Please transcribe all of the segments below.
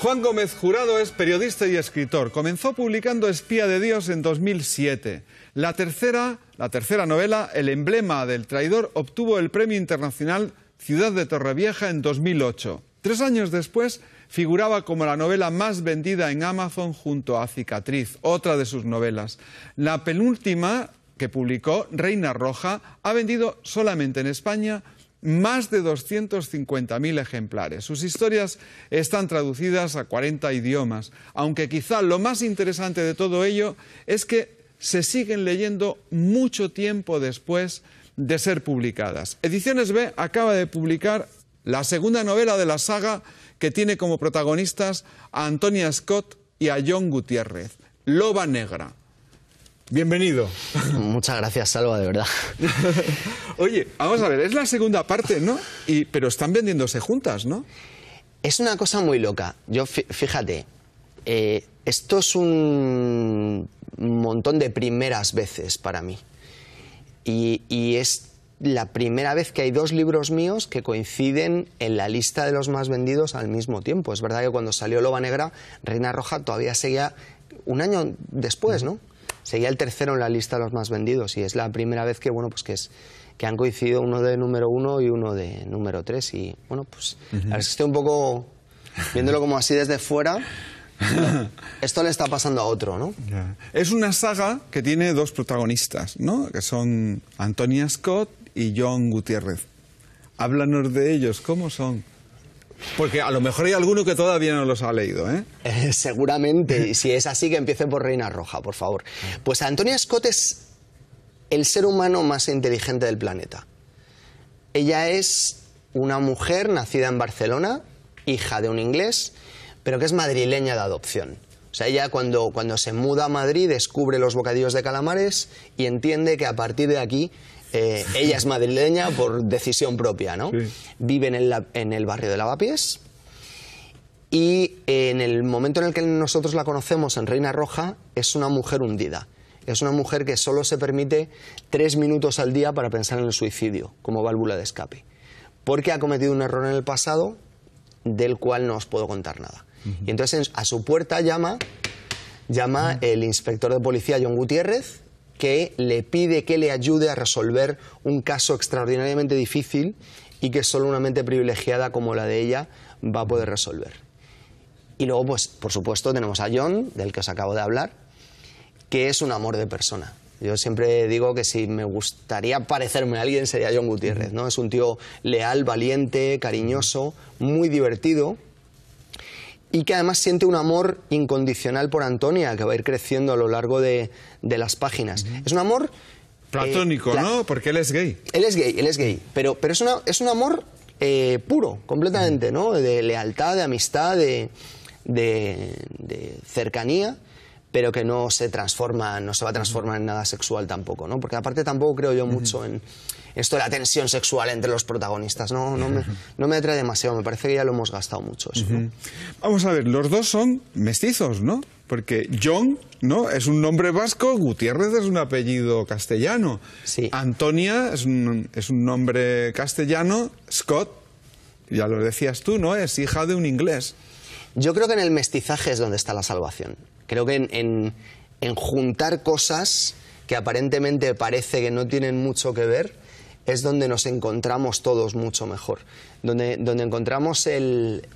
Juan Gómez Jurado es periodista y escritor. Comenzó publicando Espía de Dios en 2007. La tercera, la tercera novela, El emblema del traidor, obtuvo el Premio Internacional Ciudad de Torrevieja en 2008. Tres años después figuraba como la novela más vendida en Amazon junto a Cicatriz, otra de sus novelas. La penúltima que publicó, Reina Roja, ha vendido solamente en España más de 250.000 ejemplares. Sus historias están traducidas a 40 idiomas, aunque quizá lo más interesante de todo ello es que se siguen leyendo mucho tiempo después de ser publicadas. Ediciones B acaba de publicar la segunda novela de la saga que tiene como protagonistas a Antonia Scott y a John Gutiérrez, Loba Negra. Bienvenido. Muchas gracias, Salva, de verdad. Oye, vamos a ver, es la segunda parte, ¿no? Y, pero están vendiéndose juntas, ¿no? Es una cosa muy loca. Yo, fíjate, eh, esto es un montón de primeras veces para mí. Y, y, es la primera vez que hay dos libros míos que coinciden en la lista de los más vendidos al mismo tiempo. Es verdad que cuando salió Loba Negra, Reina Roja todavía seguía un año después, ¿no? Seguía el tercero en la lista de los más vendidos y es la primera vez que, bueno, pues que es que han coincidido uno de número uno y uno de número tres y bueno, pues estoy un poco viéndolo como así desde fuera. Esto le está pasando a otro, ¿no? Es una saga que tiene dos protagonistas, ¿no? Que son Antonia Scott y John Gutiérrez. Háblanos de ellos, ¿cómo son? Porque a lo mejor hay alguno que todavía no los ha leído, ¿eh? eh seguramente, si es así, que empiece por Reina Roja, por favor. Pues Antonia Scott es el ser humano más inteligente del planeta. Ella es una mujer nacida en Barcelona, hija de un inglés, pero que es madrileña de adopción. O sea, ella cuando, cuando se muda a Madrid descubre los bocadillos de calamares y entiende que a partir de aquí eh, ella es madrileña por decisión propia, ¿no? Vive en el, en el, barrio de Lavapiés y en el momento en el que nosotros la conocemos en Reina Roja es una mujer hundida. Es una mujer que solo se permite tres minutos al día para pensar en el suicidio como válvula de escape. Porque ha cometido un error en el pasado del cual no os puedo contar nada. Y entonces a su puerta llama, llama el inspector de policía John Gutiérrez que le pide que le ayude a resolver un caso extraordinariamente difícil y que solo una mente privilegiada como la de ella va a poder resolver. Y luego, pues, por supuesto, tenemos a John, del que os acabo de hablar, que es un amor de persona. Yo siempre digo que si me gustaría parecerme a alguien sería John Gutiérrez, ¿no? Es un tío leal, valiente, cariñoso, muy divertido y que además siente un amor incondicional por Antonia, que va a ir creciendo a lo largo de, las páginas. Es un amor... Eh, Platónico, ¿no? Porque él es gay. Él es gay, él es gay, pero, pero es, una, es un amor eh, puro, completamente, ¿no? De lealtad, de amistad, de, de, cercanía pero que no se transforma, no se va a transformar en nada sexual tampoco, ¿no? Porque aparte tampoco creo yo mucho en, esto de la tensión sexual entre los protagonistas. No, no, me, no me atrae demasiado, me parece que ya lo hemos gastado mucho. Eso, Vamos a ver, los dos son mestizos, ¿no? Porque John, ¿no? Es un nombre vasco, Gutiérrez es un apellido castellano. Sí. Antonia es un, es un nombre castellano, Scott, ya lo decías tú, ¿no? Es hija de un inglés. Yo creo que en el mestizaje es donde está la salvación. Creo que en, en juntar cosas que aparentemente parece que no tienen mucho que ver, es donde nos encontramos todos mucho mejor, donde, donde encontramos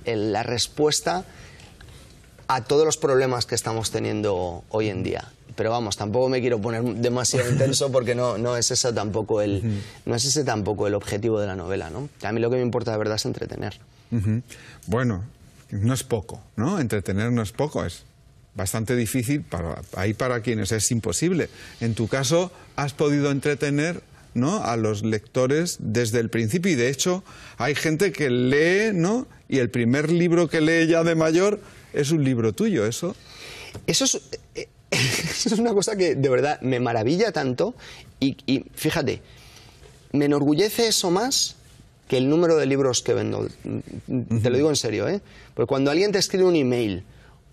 la respuesta a todos los problemas que estamos teniendo hoy en día. Pero vamos, tampoco me quiero poner demasiado intenso porque no, no, es, ese tampoco el, no es ese tampoco el objetivo de la novela. ¿no? A mí lo que me importa de verdad es entretener. Bueno, no es poco, ¿no? Entretener no es poco, es bastante difícil, para, ahí para quienes es imposible. En tu caso, has podido entretener ¿no? a los lectores desde el principio y de hecho hay gente que lee ¿no? y el primer libro que lee ya de mayor es un libro tuyo, ¿eso? Eso es, eh, eso es una cosa que de verdad me maravilla tanto y, fíjate, me enorgullece eso más que el número de libros que vendo. Te lo digo en serio, ¿eh? Porque cuando alguien te escribe un email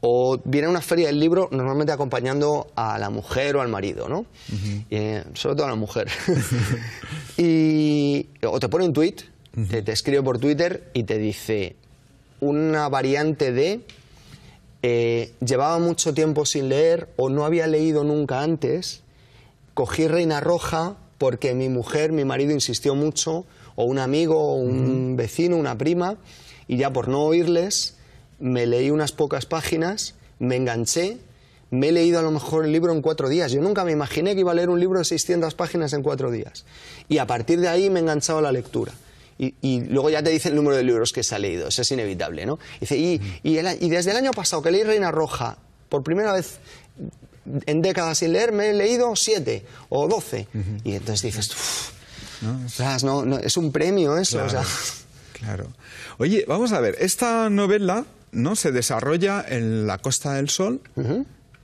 o viene a una feria del libro normalmente acompañando a la mujer o al marido, ¿no? Eh, sobre todo a la mujer. y, o te pone un tweet, te, escribe por Twitter y te dice una variante de eh, llevaba mucho tiempo sin leer o no había leído nunca antes, cogí Reina Roja porque mi mujer, mi marido insistió mucho, o un amigo, o un vecino, una prima, y ya por no oírles, me leí unas pocas páginas, me enganché, me he leído a lo mejor el libro en cuatro días. Yo nunca me imaginé que iba a leer un libro de 600 páginas en cuatro días. Y a partir de ahí me he enganchado a la lectura. Y, luego ya te dice el número de libros que se ha leído, eso es inevitable, ¿no? Dice, y, y, desde el año pasado que leí Reina Roja, por primera vez en décadas sin leer, me he leído siete o doce. Y entonces dices, ¿No? No, es un premio eso. Claro, o sea. claro. Oye, vamos a ver, esta novela no se desarrolla en la Costa del Sol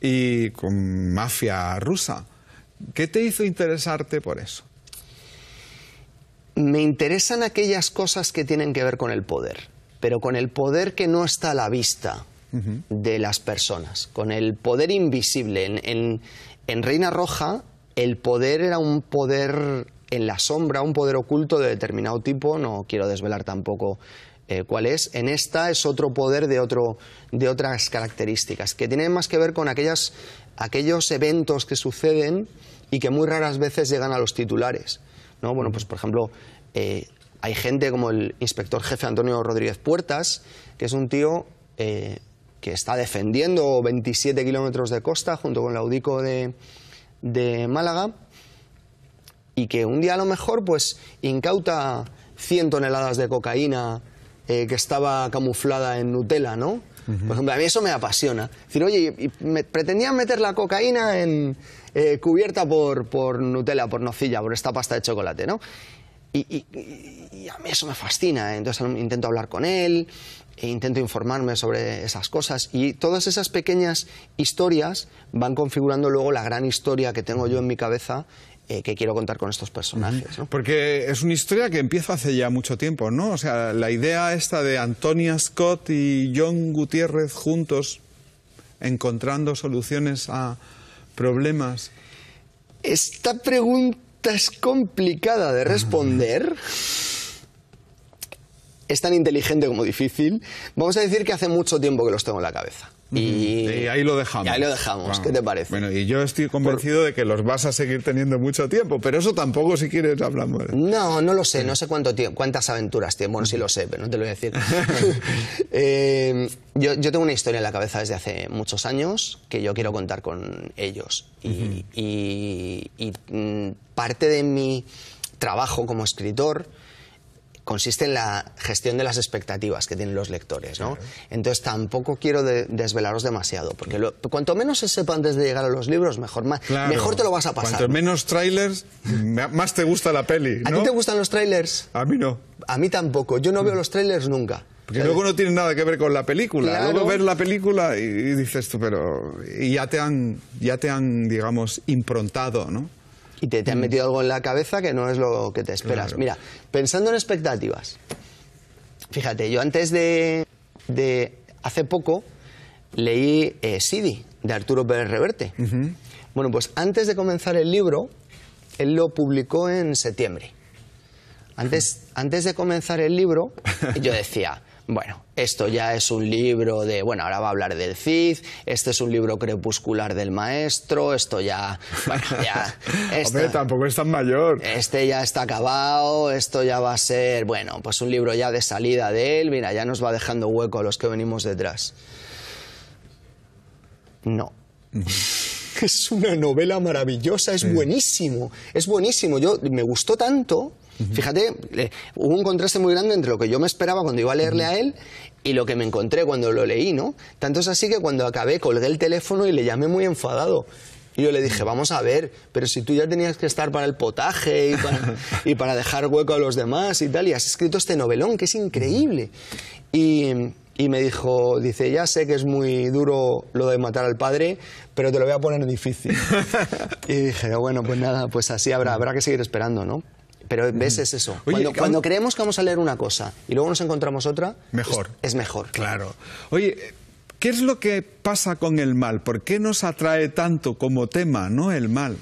y con mafia rusa. ¿Qué te hizo interesarte por eso? Me interesan aquellas cosas que tienen que ver con el poder, pero con el poder que no está a la vista de las personas, con el poder invisible. En, en, Reina Roja el poder era un poder en la sombra, un poder oculto de determinado tipo, no quiero desvelar tampoco eh, cuál es. En esta es otro poder de, otro, de otras características, que tienen más que ver con aquellas, aquellos eventos que suceden y que muy raras veces llegan a los titulares. ¿no? Bueno, pues por ejemplo, eh, hay gente como el inspector jefe Antonio Rodríguez Puertas, que es un tío eh, que está defendiendo 27 kilómetros de costa junto con la UDICO de, Málaga y que un día a lo mejor pues incauta 100 toneladas de cocaína eh, que estaba camuflada en Nutella, ¿no? Por ejemplo, a mí eso me apasiona. Es decir, oye, me, pretendían meter la cocaína en, cubierta por, por Nutella, por nocilla, por esta pasta de chocolate, ¿no? Y, a mí eso me fascina. Entonces intento hablar con él, e intento informarme sobre esas cosas. Y todas esas pequeñas historias van configurando luego la gran historia que tengo yo en mi cabeza eh, que quiero contar con estos personajes. Porque es una historia que empieza hace ya mucho tiempo, ¿no? O sea, la idea esta de Antonia Scott y John Gutiérrez juntos encontrando soluciones a problemas. Esta pregunta es complicada de responder. Es tan inteligente como difícil. Vamos a decir que hace mucho tiempo que los tengo en la cabeza. Y, ahí lo dejamos. ahí lo dejamos. ¿Qué te parece? Bueno, y yo estoy convencido de que los vas a seguir teniendo mucho tiempo, pero eso tampoco si quieres hablamos. No, no lo sé, no sé cuánto tiempo, cuántas aventuras tiene. Bueno, sí lo sé, pero no te lo voy a decir. Eh, yo, tengo una historia en la cabeza desde hace muchos años que yo quiero contar con ellos. y mm, parte de mi trabajo como escritor consiste en la gestión de las expectativas que tienen los lectores, ¿no? Entonces tampoco quiero desvelaros demasiado, porque cuanto menos se sepa antes de llegar a los libros, mejor, mejor te lo vas a pasar. Cuanto menos trailers, más te gusta la peli, ¿A ti te gustan los trailers? A mí no. A mí tampoco. Yo no veo los trailers nunca. Porque luego no tiene nada que ver con la película. Luego ves la película y, dices tú, pero... Y ya te han, ya te han, digamos, improntado, ¿no? Y te, han mm. metido algo en la cabeza que no es lo que te esperas. Mira, pensando en expectativas, fíjate, yo antes de, hace poco leí eh, Sidi de Arturo Pérez Reverte. Bueno, pues antes de comenzar el libro, él lo publicó en septiembre. Antes, antes de comenzar el libro, yo decía, bueno, esto ya es un libro de, bueno, ahora va a hablar del Cid, este es un libro crepuscular del maestro, esto ya, bueno, ya... Hombre, tampoco es tan mayor. Este ya está acabado, esto ya va a ser, bueno, pues un libro ya de salida de él, mira, ya nos va dejando hueco a los que venimos detrás. No. es una novela maravillosa, es buenísimo, es buenísimo. Yo me gustó tanto Fíjate, hubo un contraste muy grande entre lo que yo me esperaba cuando iba a leerle a él y lo que me encontré cuando lo leí, ¿no? Tanto es así que cuando acabé colgué el teléfono y le llamé muy enfadado. Y yo le dije, vamos a ver, pero si tú ya tenías que estar para el potaje y para, y para dejar hueco a los demás y tal, y has escrito este novelón que es increíble. Y, y me dijo, dice, ya sé que es muy duro lo de matar al padre, pero te lo voy a poner difícil. y dije, bueno, pues nada, pues así habrá, habrá que seguir esperando, ¿no? Pero ves, es eso. cuando, creemos que vamos a leer una cosa y luego nos encontramos otra, mejor. Es, mejor. Claro. Oye, ¿qué es lo que pasa con el mal? ¿Por qué nos atrae tanto como tema, no el mal?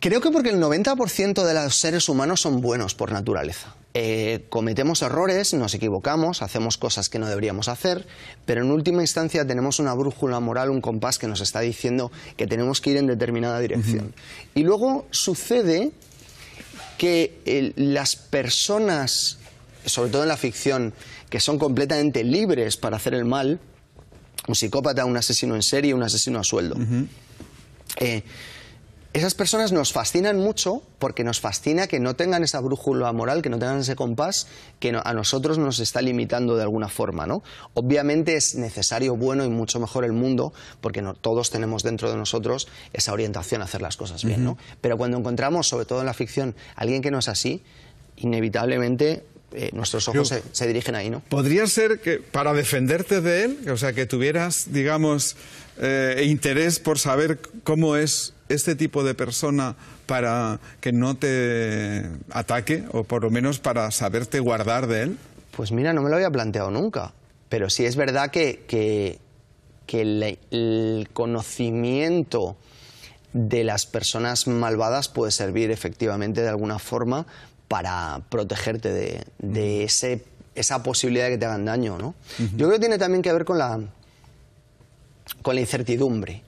Creo que porque el 90% de los seres humanos son buenos por naturaleza. Eh, cometemos errores, nos equivocamos, hacemos cosas que no deberíamos hacer, pero en última instancia tenemos una brújula moral, un compás que nos está diciendo que tenemos que ir en determinada dirección. Y luego sucede que eh, las personas, sobre todo en la ficción, que son completamente libres para hacer el mal, un psicópata, un asesino en serie, un asesino a sueldo, esas personas nos fascinan mucho porque nos fascina que no tengan esa brújula moral, que no tengan ese compás que a nosotros nos está limitando de alguna forma, ¿no? Obviamente es necesario, bueno y mucho mejor el mundo porque no, todos tenemos dentro de nosotros esa orientación a hacer las cosas bien, ¿no? Pero cuando encontramos, sobre todo en la ficción, alguien que no es así, inevitablemente eh, nuestros ojos se, dirigen ahí, ¿no? ¿Podría ser que para defenderte de él, o sea, que tuvieras, digamos, eh, interés por saber cómo es este tipo de persona para que no te ataque o por lo menos para saberte guardar de él? Pues mira, no me lo había planteado nunca, pero sí es verdad que, que, el, conocimiento de las personas malvadas puede servir efectivamente de alguna forma para protegerte de, ese, esa posibilidad de que te hagan daño. ¿no? Yo creo que tiene también que ver con la, con la incertidumbre.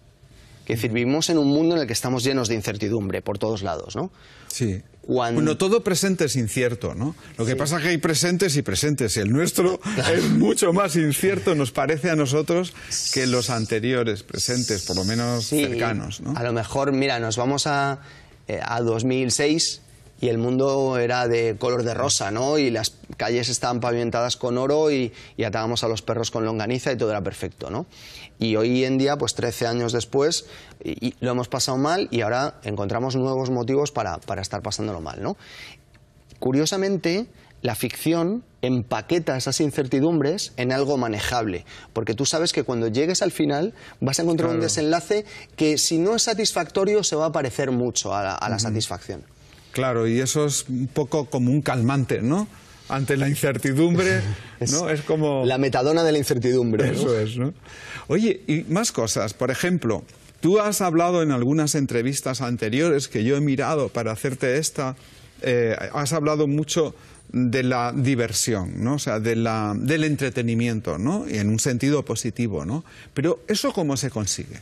Que decir, vivimos en un mundo en el que estamos llenos de incertidumbre por todos lados, ¿no? Sí. Bueno, todo presente es incierto, ¿no? Lo que pasa es que hay presentes y presentes, el nuestro es mucho más incierto, nos parece a nosotros, que los anteriores presentes, por lo menos cercanos, ¿no? A lo mejor, mira, nos vamos a, eh, a 2006 y el mundo era de color de rosa, ¿no? Y las calles estaban pavimentadas con oro y, atábamos a los perros con longaniza y todo era perfecto, ¿no? Y hoy en día, pues 13 años después, y, lo hemos pasado mal y ahora encontramos nuevos motivos para, para estar pasándolo mal, ¿no? Curiosamente, la ficción empaqueta esas incertidumbres en algo manejable, porque tú sabes que cuando llegues al final vas a encontrar un desenlace que si no es satisfactorio se va a parecer mucho a la, satisfacción. Claro, y eso es un poco como un calmante, ¿no? Ante la incertidumbre, ¿no? Es como... La metadona de la incertidumbre. Eso es, ¿no? Oye, y más cosas. Por ejemplo, tú has hablado en algunas entrevistas anteriores que yo he mirado para hacerte esta, eh, has hablado mucho de la diversión, ¿no? O sea, de la, del entretenimiento, ¿no? Y en un sentido positivo, ¿no? Pero ¿eso cómo se consigue?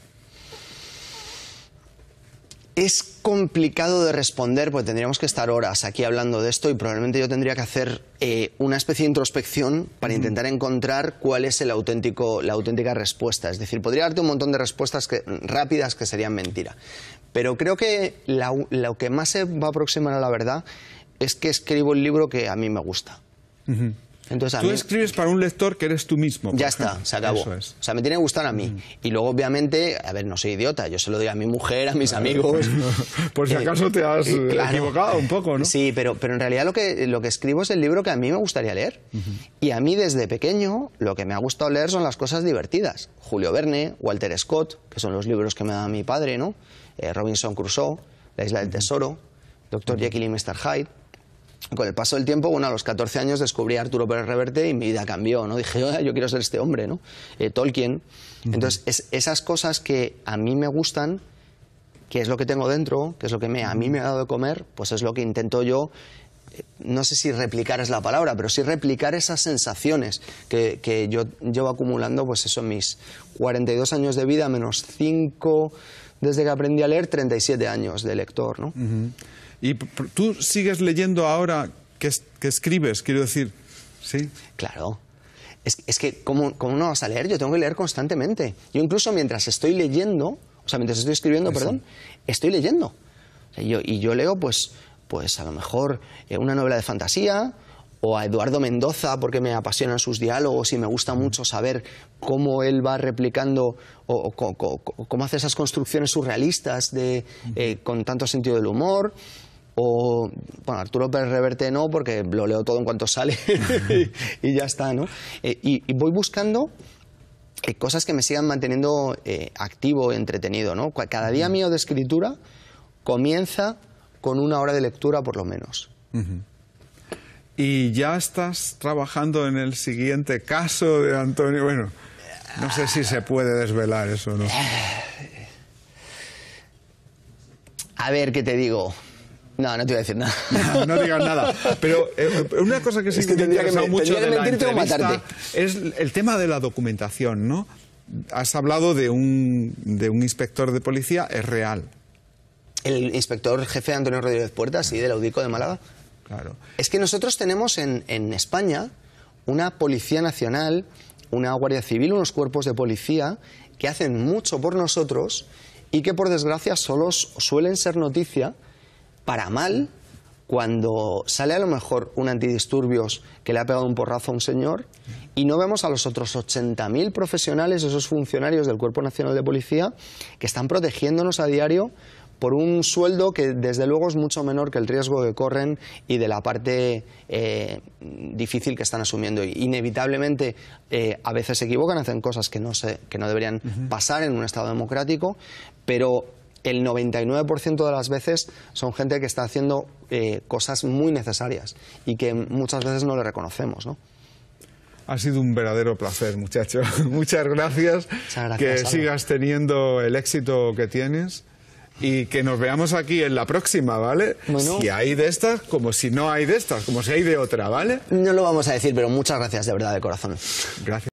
Es complicado de responder porque tendríamos que estar horas aquí hablando de esto y probablemente yo tendría que hacer eh, una especie de introspección para intentar encontrar cuál es el auténtico, la auténtica respuesta. Es decir, podría darte un montón de respuestas rápidas que serían mentira. Pero creo que lo que más se va a aproximar a la verdad es que escribo el libro que a mí me gusta. Tú escribes para un lector que eres tú mismo. Ya está, se acabó. O sea, me tiene que gustar a mí. Y luego, obviamente, a ver, no soy idiota, yo se lo digo a mi mujer, a mis amigos. Por si eh, acaso te has eh, equivocado un poco, ¿no? Sí, pero, pero en realidad lo que, lo que escribo es el libro que a mí me gustaría leer. Y a mí, desde pequeño, lo que me ha gustado leer son las cosas divertidas. Julio Verne, Walter Scott, que son los libros que me da mi padre, ¿no? Eh, Robinson Crusoe, La Isla del Tesoro, Doctor Jekyll y Mr. Hyde con el paso del tiempo, bueno, a los 14 años descubrí a Arturo Pérez Reverte y mi vida cambió, ¿no? Dije, yo quiero ser este hombre, ¿no? Eh, Tolkien. Entonces, esas cosas que a mí me gustan, que es lo que tengo dentro, que es lo que me, a mí me ha dado de comer, pues es lo que intento yo, eh, no sé si replicar es la palabra, pero sí replicar esas sensaciones que, yo llevo acumulando, pues eso, mis 42 años de vida, menos 5 desde que aprendí a leer, 37 años de lector, ¿no? ¿Y tú sigues leyendo ahora que, escribes? Quiero decir, ¿sí? Claro. Es, que, ¿cómo, no vas a leer? Yo tengo que leer constantemente. Yo incluso mientras estoy leyendo, o sea, mientras estoy escribiendo, perdón, estoy leyendo. y yo leo, pues, pues a lo mejor eh, una novela de fantasía, o a Eduardo Mendoza porque me apasionan sus diálogos y me gusta mucho saber cómo él va replicando o, cómo hace esas construcciones surrealistas de, eh, con tanto sentido del humor o bueno, Arturo Pérez Reverte no, porque lo leo todo en cuanto sale y, ya está, ¿no? Eh, y, voy buscando eh, cosas que me sigan manteniendo eh, activo y entretenido, ¿no? Cada día mío de escritura comienza con una hora de lectura por lo menos. Y ya estás trabajando en el siguiente caso de Antonio. Bueno, no sé si se puede desvelar eso, ¿no? A ver, ¿qué te digo? No, no te voy a decir nada. No, no digas nada. Pero eh, una cosa que sí Es que que me- mucho de la entrevista es el tema de la documentación, ¿no? Has hablado de un, de un inspector de policía, es real, El inspector jefe Antonio Rodríguez Puertas, sí, del Audico de Málaga. claro. Es que nosotros tenemos en, en España una Policía Nacional, una Guardia Civil, unos cuerpos de policía que hacen mucho por nosotros y que por desgracia solo suelen ser noticia para mal cuando sale a lo mejor un antidisturbios que le ha pegado un porrazo a un señor y no vemos a los otros 80.000 profesionales, esos funcionarios del Cuerpo Nacional de Policía, que están protegiéndonos a diario por un sueldo que desde luego es mucho menor que el riesgo que corren y de la parte eh, difícil que están asumiendo. Y inevitablemente eh, a veces se equivocan, hacen cosas que no, se, que no deberían pasar en un Estado democrático, pero el 99% de las veces son gente que está haciendo eh, cosas muy necesarias y que muchas veces no le reconocemos. ¿no? Ha sido un verdadero placer, muchacho. Muchas gracias. Muchas gracias, que Álvaro. sigas teniendo el éxito que tienes y que nos veamos aquí en la próxima, ¿vale? Bueno. Si hay de estas, como si no hay de estas, como si hay de otra, ¿vale? No lo vamos a decir, pero muchas gracias de verdad de corazón. Gracias.